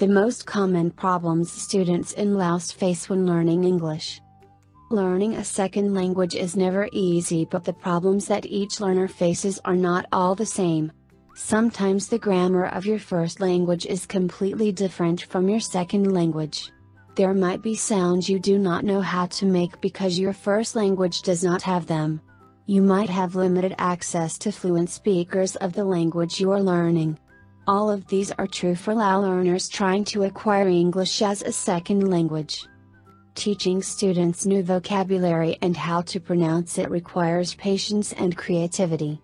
The most common problems students in Laos face when learning English. Learning a second language is never easy, but the problems that each learner faces are not all the same. Sometimes the grammar of your first language is completely different from your second language. There might be sounds you do not know how to make because your first language does not have them. You might have limited access to fluent speakers of the language you are learning. All of these are true for Lao learners trying to acquire English as a second language. Teaching students new vocabulary and how to pronounce it requires patience and creativity.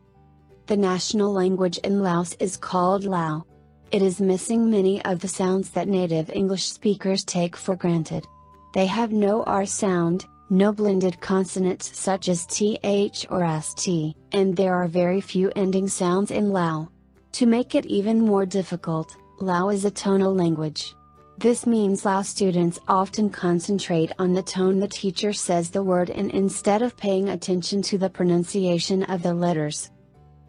The national language in Laos is called Lao. It is missing many of the sounds that native English speakers take for granted. They have no R sound, no blended consonants such as TH or ST, and there are very few ending sounds in Lao. To make it even more difficult, Lao is a tonal language. This means Lao students often concentrate on the tone the teacher says the word in instead of paying attention to the pronunciation of the letters.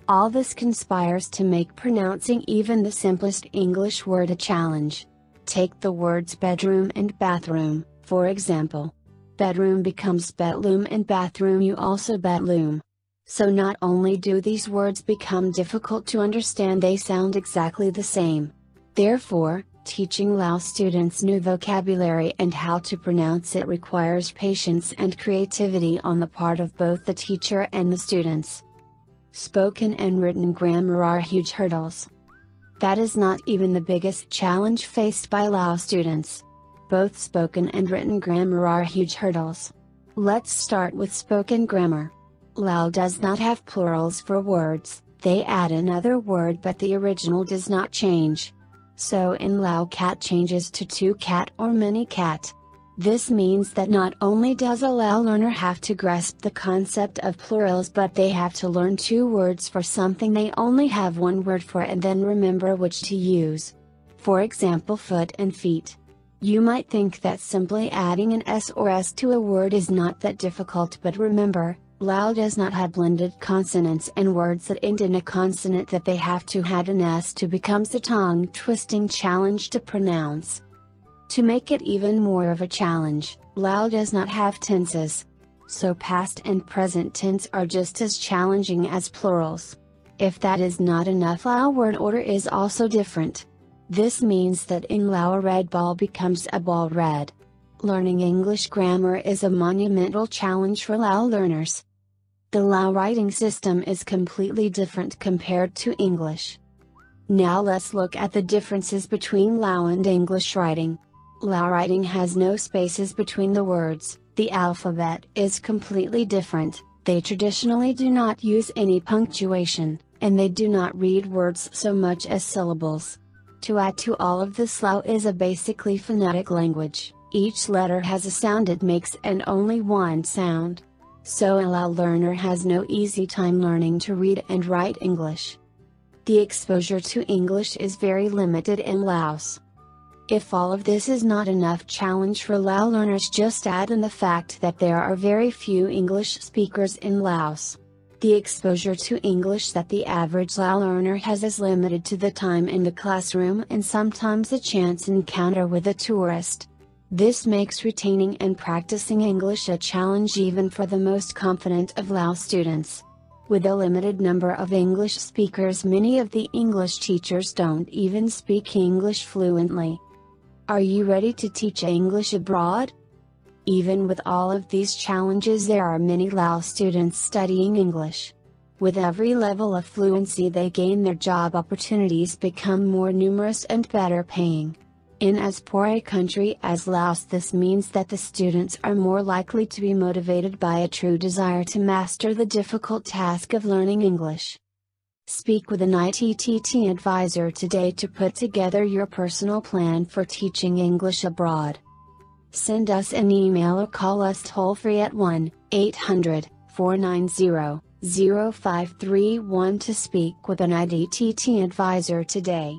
All this conspires to make pronouncing even the simplest English word a challenge. Take the words bedroom and bathroom, for example. Bedroom becomes bedloom and bathroom you also bedloom. So not only do these words become difficult to understand they sound exactly the same. Therefore, Teaching Lao students new vocabulary and how to pronounce it requires patience and creativity on the part of both the teacher and the students. Spoken and written grammar are huge hurdles. That is not even the biggest challenge faced by Lao students. Both spoken and written grammar are huge hurdles. Let's start with spoken grammar. Lao does not have plurals for words, they add another word but the original does not change. So in Lao cat changes to two cat or many cat. This means that not only does a Lao learner have to grasp the concept of plurals but they have to learn two words for something they only have one word for and then remember which to use. For example foot and feet. You might think that simply adding an S or S to a word is not that difficult but remember, Lao does not have blended consonants and words that end in a consonant that they have to add an S to becomes a tongue twisting challenge to pronounce. To make it even more of a challenge, Lao does not have tenses. So past and present tense are just as challenging as plurals. If that is not enough Lao word order is also different. This means that in Lao a red ball becomes a ball red. Learning English grammar is a monumental challenge for Lao learners. The Lao writing system is completely different compared to English. Now let's look at the differences between Lao and English writing. Lao writing has no spaces between the words, the alphabet is completely different, they traditionally do not use any punctuation, and they do not read words so much as syllables. To add to all of this Lao is a basically phonetic language, each letter has a sound it makes and only one sound so a Lao learner has no easy time learning to read and write English. The exposure to English is very limited in Laos. If all of this is not enough challenge for Lao learners just add in the fact that there are very few English speakers in Laos. The exposure to English that the average Lao learner has is limited to the time in the classroom and sometimes a chance encounter with a tourist. This makes retaining and practicing English a challenge even for the most confident of Lao students. With a limited number of English speakers many of the English teachers don't even speak English fluently. Are you ready to teach English abroad? Even with all of these challenges there are many Lao students studying English. With every level of fluency they gain their job opportunities become more numerous and better paying. In as poor a country as Laos this means that the students are more likely to be motivated by a true desire to master the difficult task of learning English. Speak with an ITTT advisor today to put together your personal plan for teaching English abroad. Send us an email or call us toll free at 1 800 490 0531 to speak with an ITTT advisor today.